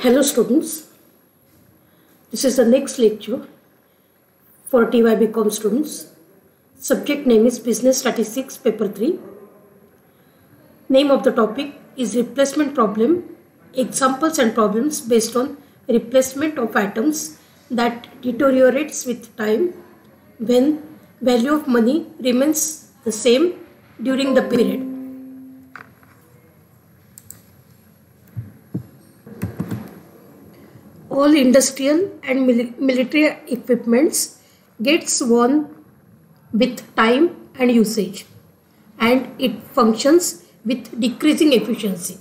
Hello students, this is the next lecture for TYBCom students. Subject name is Business Statistics Paper 3. Name of the topic is Replacement Problem, Examples and Problems based on replacement of items that deteriorates with time when value of money remains the same during the period. All industrial and mil military equipments gets worn with time and usage and it functions with decreasing efficiency.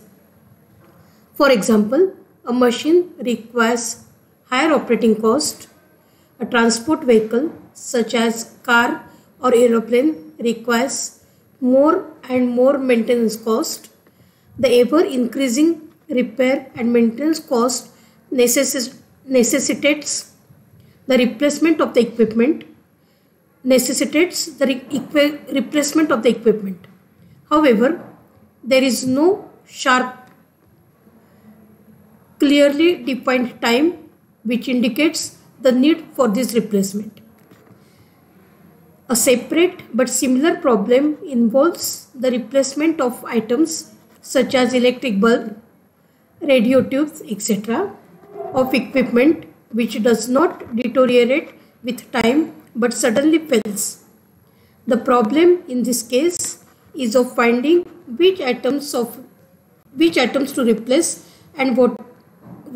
For example, a machine requires higher operating cost. A transport vehicle such as car or aeroplane requires more and more maintenance cost. The ever increasing repair and maintenance cost necess- necessitates the replacement of the equipment necessitates the re- replacement of the equipment. However there is no sharp clearly defined time which indicates the need for this replacement. A separate but similar problem involves the replacement of items such as electric bulb radio tubes etc of equipment which does not deteriorate with time but suddenly fails. The problem in this case is of finding which atoms of which items to replace and what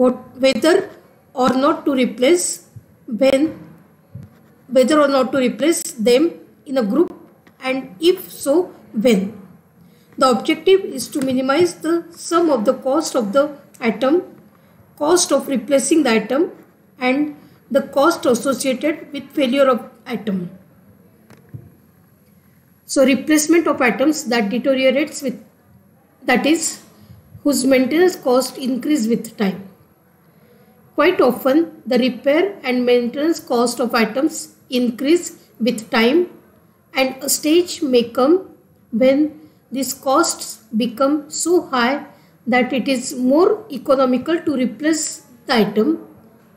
what whether or not to replace when whether or not to replace them in a group and if so when the objective is to minimize the sum of the cost of the item cost of replacing the item and the cost associated with failure of item. So replacement of items that deteriorates with that is whose maintenance cost increase with time. Quite often the repair and maintenance cost of items increase with time and a stage may come when these costs become so high that it is more economical to replace the item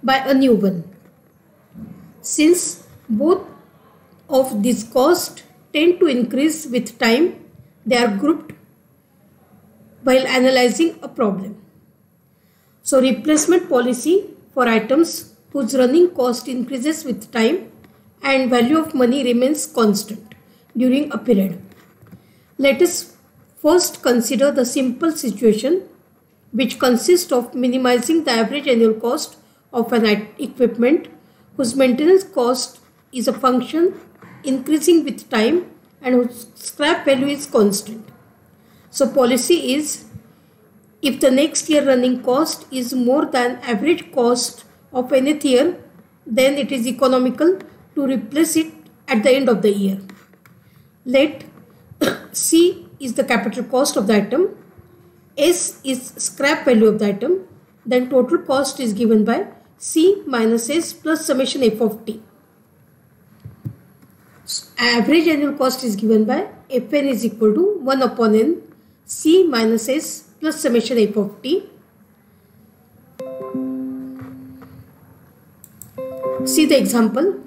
by a new one. Since both of these costs tend to increase with time, they are grouped while analyzing a problem. So replacement policy for items whose running cost increases with time and value of money remains constant during a period. Let us First, consider the simple situation which consists of minimizing the average annual cost of an equipment whose maintenance cost is a function increasing with time and whose scrap value is constant. So policy is if the next year running cost is more than average cost of any year then it is economical to replace it at the end of the year. Let C is the capital cost of the item, S is scrap value of the item, then total cost is given by C minus S plus summation F of T. So average annual cost is given by Fn is equal to 1 upon n C minus S plus summation F of T. See the example.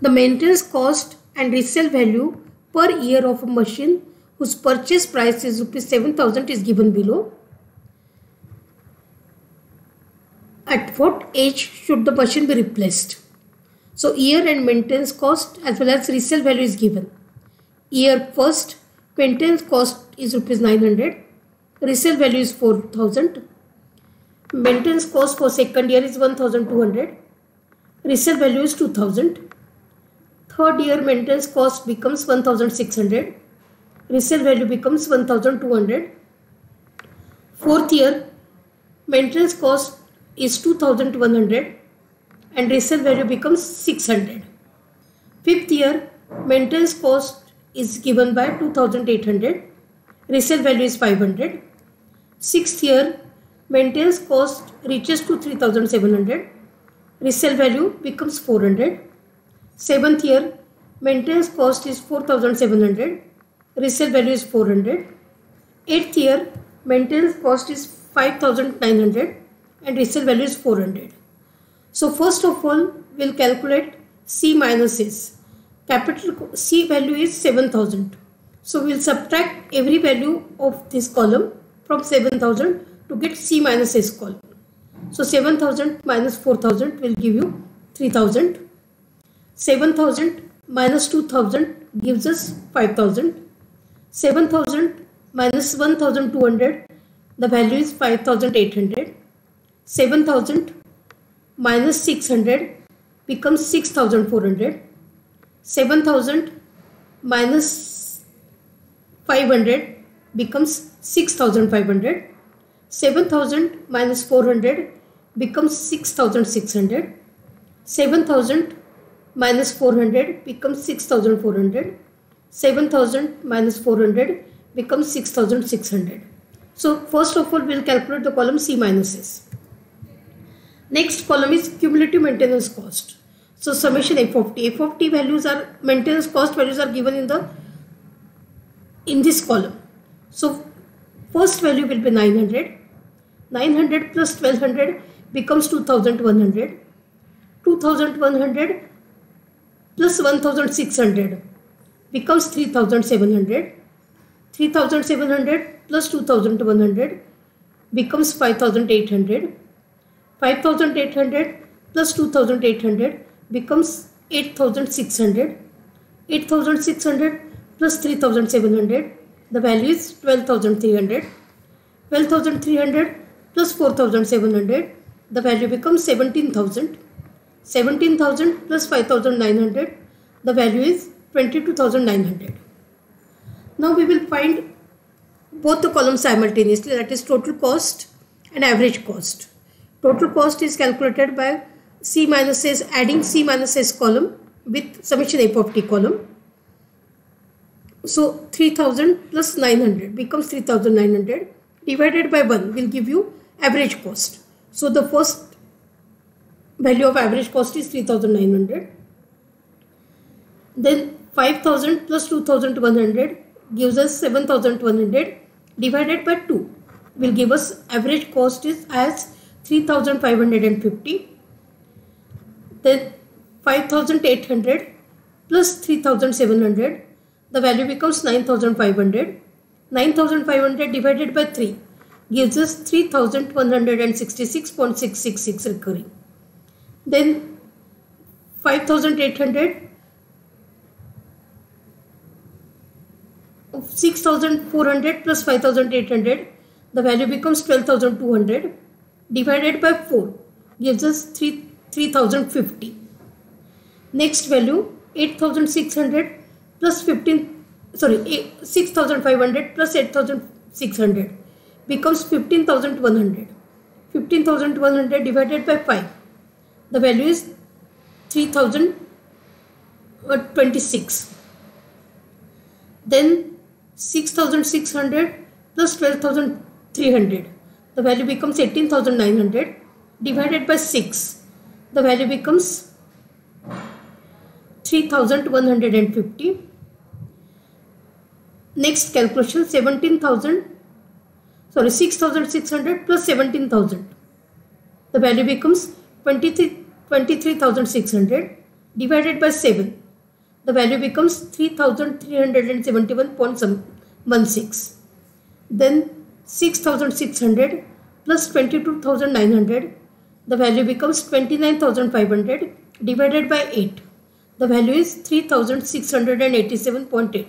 The maintenance cost and resale value per year of a machine whose purchase price is rupees 7000 is given below. At what age should the machine be replaced? So year and maintenance cost as well as resale value is given. Year first maintenance cost is rupees 900. Resale value is 4000. Maintenance cost for second year is 1200. Resale value is 2000 third year maintenance cost becomes 1600 resale value becomes 1200 fourth year maintenance cost is 2100 and resale value becomes 600 fifth year maintenance cost is given by 2800 resale value is 500 sixth year maintenance cost reaches to 3700 resale value becomes 400 Seventh year, maintenance cost is 4700, resale value is 400. Eighth year, maintenance cost is 5900 and resale value is 400. So first of all, we'll calculate C minus S. Capital C value is 7000. So we'll subtract every value of this column from 7000 to get C minus S column. So 7000 minus 4000 will give you 3000. 7000 minus 2000 gives us 5000. 7000 minus 1200 the value is 5800. 7000 minus 600 becomes 6400. 7000 minus 500 becomes 6500. 7000 minus 400 becomes 6600. 7000 minus 400 becomes 6400. 7000 minus 400 becomes 6600. So first of all we'll calculate the column C minus S. Next column is cumulative maintenance cost. So summation f of t. f of t values are maintenance cost values are given in the in this column. So first value will be 900 900 plus 1200 becomes 2100 2100 plus 1600 becomes 3700 3700 plus 2100 becomes 5800 5800 plus 2800 becomes 8600 8600 plus 3700 the value is 12300 12300 plus 4700 the value becomes 17000 17000 plus 5900 the value is 22900 now we will find both the columns simultaneously that is total cost and average cost. Total cost is calculated by c minus s adding c minus s column with summation f of t column. So 3000 plus 900 becomes 3900 divided by 1 will give you average cost. So the first value of average cost is 3900. Then 5000 plus 2100 gives us 7100 divided by 2 will give us average cost is as 3550. Then 5800 plus 3700 the value becomes 9500. 9500 divided by 3 gives us 3166.666 recurring. Then 5800 6400 plus 5800 the value becomes 12200 divided by 4 gives us 3 3050 next value 8600 plus 15 sorry 6500 plus 8600 becomes 15,100. 15,100 divided by 5. The value is 3026. Uh, then 6600 plus 12,300. The value becomes 18,900 divided by 6. The value becomes 3150. Next calculation 17,000 sorry 6600 plus 17000 the value becomes 23600 divided by 7 the value becomes 3371.16 then 6600 plus 22900 the value becomes 29500 divided by 8 the value is 3687.8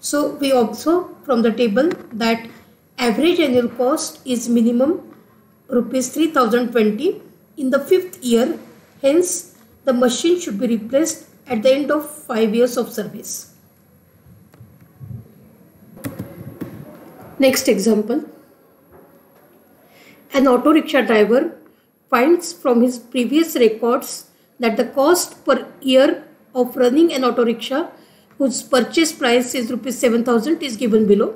so we observe from the table that Average annual cost is minimum rupees 3020 in the fifth year. Hence, the machine should be replaced at the end of 5 years of service. Next example. An auto rickshaw driver finds from his previous records that the cost per year of running an auto rickshaw whose purchase price is rupees 7000 is given below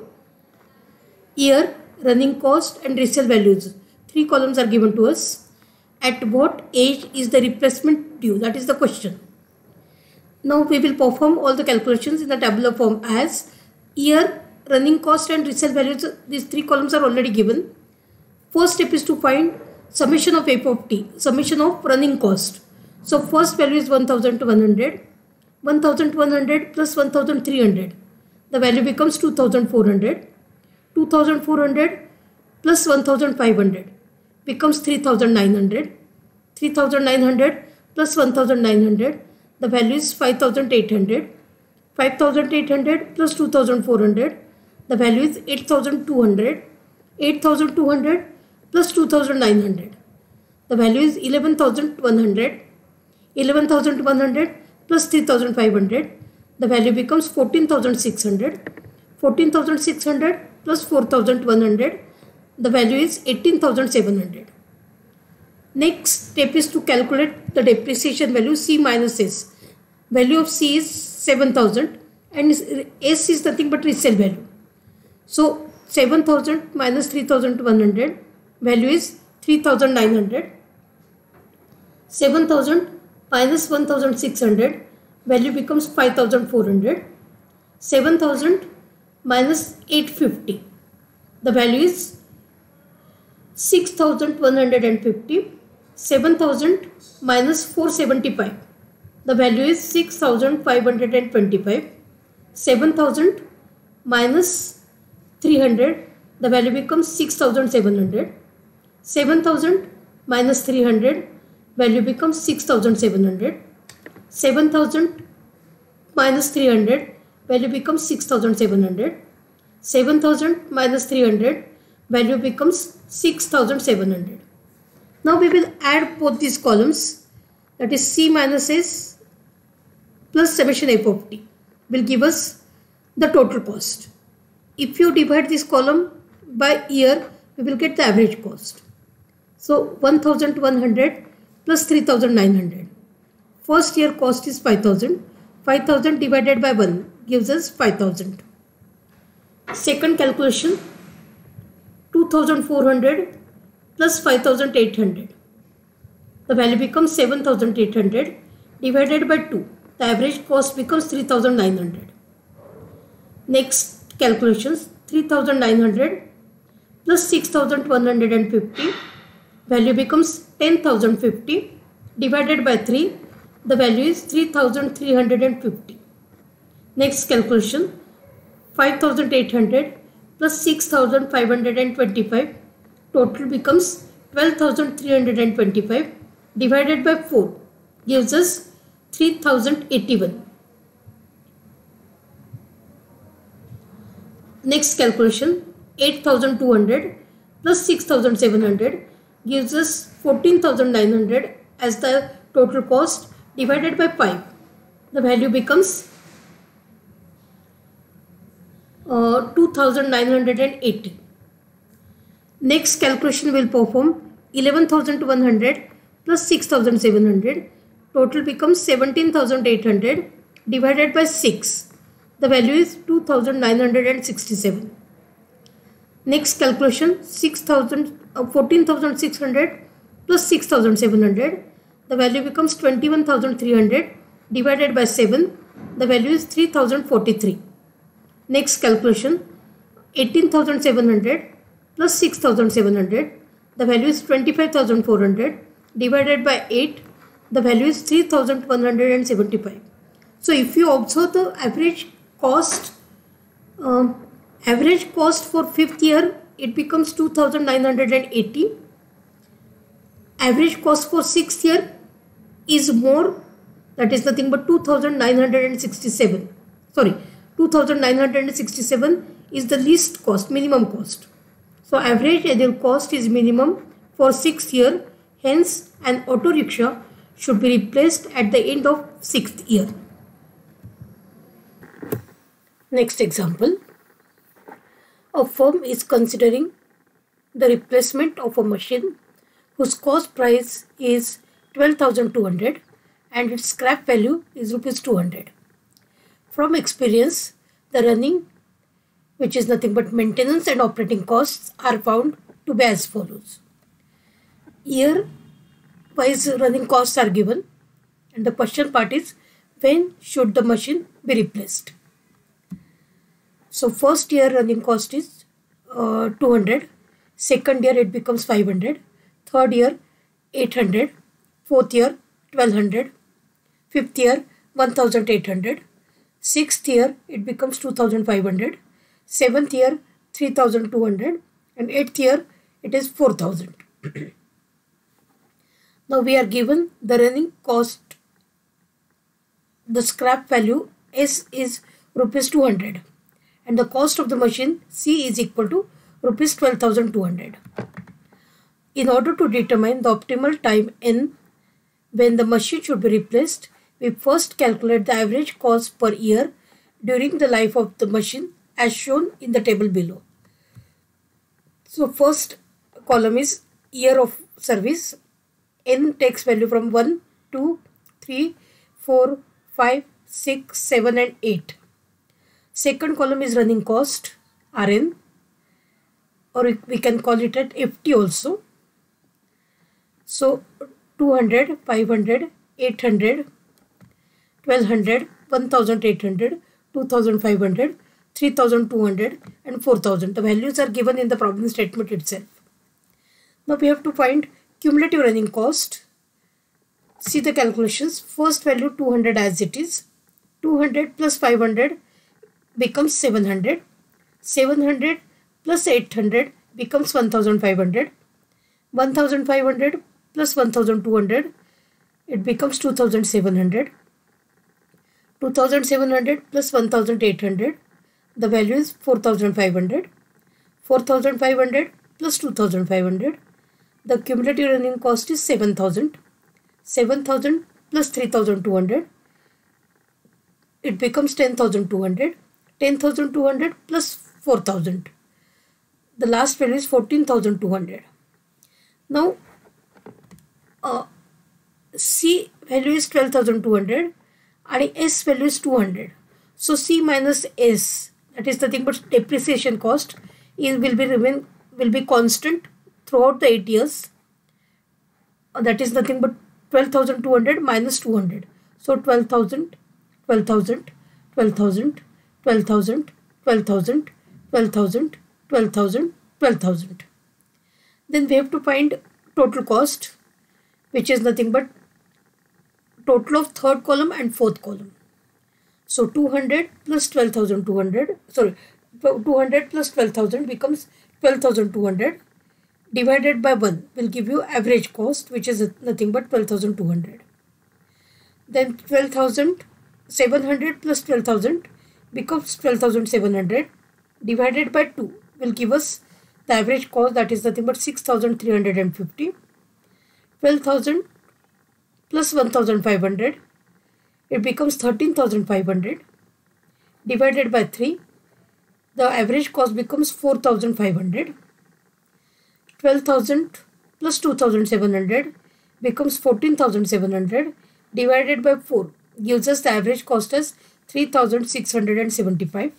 year, running cost and resale values. Three columns are given to us. At what age is the replacement due? That is the question. Now we will perform all the calculations in the tabular form as year, running cost and resale values, these three columns are already given. First step is to find summation of f of t, summation of running cost. So first value is 1200, 1100 plus 1300. The value becomes 2400. 2400 plus 1500 becomes 3900. 3900 plus 1900 the value is 5800 5800 plus 2400 the value is 8200 8200 plus 2900 the value is 11100 11100 plus 3500 the value becomes 14600 14600 plus 4100 the value is 18700 next step is to calculate the depreciation value c minus s. Value of c is 7000 and s is nothing but resale value. So 7000 minus 3100 value is 3900 7000 minus 1600 value becomes 5400 7000 minus 850 the value is 6150 7000 minus 475 the value is 6525 7000 minus 300 the value becomes 6700 7000 minus 300 value becomes 6700 7000 minus 300 value becomes 6700 7000 minus 300 value becomes 6700 now we will add both these columns. That is c minus s plus summation f of t will give us the total cost. If you divide this column by year we will get the average cost. So 1100 plus 3900 first year cost is 5000 5000 divided by 1 gives us 5000 second calculation 2400 plus 5800 the value becomes 7800 divided by 2 the average cost becomes 3900 next calculations. 3900 plus 6150 value becomes 10050 divided by 3 the value is 3350 next calculation. 5800 plus 6525 total becomes 12325 divided by 4 gives us 3081 next calculation 8200 plus 6700 gives us 14900 as the total cost divided by 5 the value becomes uh, 2980 next calculation will perform 11100 plus 6700 total becomes 17800 divided by 6 the value is 2967 next calculation 6000 uh, 14600 plus 6700 the value becomes 21300 divided by 7 the value is 3043 next calculation 18700 plus 6700 the value is 25400 divided by 8 the value is 3175 so if you observe the average cost um, average cost for fifth year it becomes 2980 average cost for sixth year is more that is nothing but 2967 sorry 2967 is the least cost minimum cost. So average annual cost is minimum for sixth year hence an auto rickshaw should be replaced at the end of sixth year. Next example. A firm is considering the replacement of a machine whose cost price is 12200 and its scrap value is rupees 200 from experience the running which is nothing but maintenance and operating costs are found to be as follows year wise running costs are given and the question part is when should the machine be replaced So first year running cost is uh, 200. Second year it becomes 500. Third year 800. Fourth year 1200. Fifth year 1800. Sixth year it becomes 2500. Seventh year 3200. And eighth year it is 4000. now we are given the running cost. The scrap value S is rupees 200 and the cost of the machine C is equal to rupees 12,200. In order to determine the optimal time N when the machine should be replaced, we first calculate the average cost per year during the life of the machine as shown in the table below. So first column is year of service. N takes value from 1, 2, 3, 4, 5, 6, 7 and 8. Second column is running cost Rn or we can call it at FT also. So 200, 500, 800, 1200, 1800, 2500, 3200 and 4000. The values are given in the problem statement itself. Now we have to find cumulative running cost. See the calculations. First value 200 as it is. 200 plus 500 becomes 700. 700 plus 800 becomes 1500. 1500 plus 1200 it becomes 2700. 2700 plus 1800 the value is 4500. 4500 plus 2500 the cumulative running cost is 7000. 7000 plus 3200 it becomes 10200 10200 plus 4000 the last value is 14200 now uh, c value is 12200 and s value is 200 so c minus s that is nothing but depreciation cost is will be remain will be constant throughout the 8 years. Uh, that is nothing but 12200 minus 200 so 12000 12000 12000 12000 12000 12000 12000 12000 then we have to find total cost which is nothing but total of third column and fourth column. So 200 plus 12200 sorry 200 plus 12000 becomes 12200 divided by 1 will give you average cost which is nothing but 12200 then 12700 plus 12000 becomes 12700 divided by 2 will give us the average cost that is nothing but 6350 12000 plus 1500 it becomes 13500 divided by 3 the average cost becomes 4500 12000 plus 2700 becomes 14700 divided by 4 gives us the average cost as 3675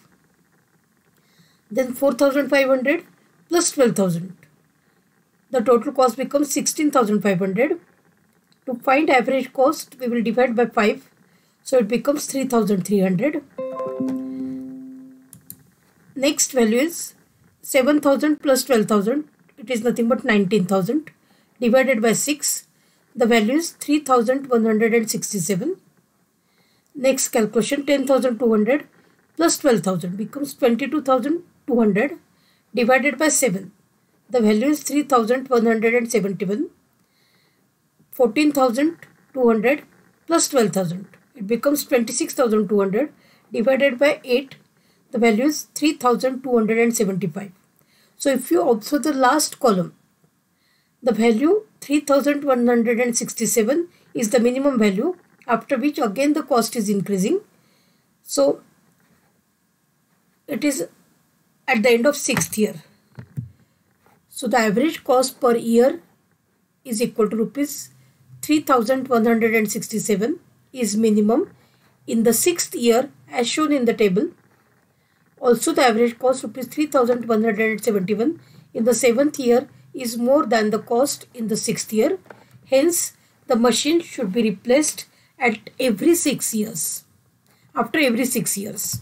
then 4500 plus 12000 the total cost becomes 16500 to find average cost we will divide by 5 so it becomes 3300 next value is 7000 plus 12000 it is nothing but 19,000 divided by 6 the value is 3167 next calculation 10200 plus 12000 becomes 22200 divided by 7 the value is 3171 14200 plus 12000 it becomes 26200 divided by 8 the value is 3275 so if you observe the last column, the value 3167 is the minimum value after which again the cost is increasing. So it is at the end of sixth year. So the average cost per year is equal to rupees 3167 is minimum in the sixth year as shown in the table also, the average cost rupees 3171 in the seventh year is more than the cost in the sixth year. Hence, the machine should be replaced at every six years. After every six years.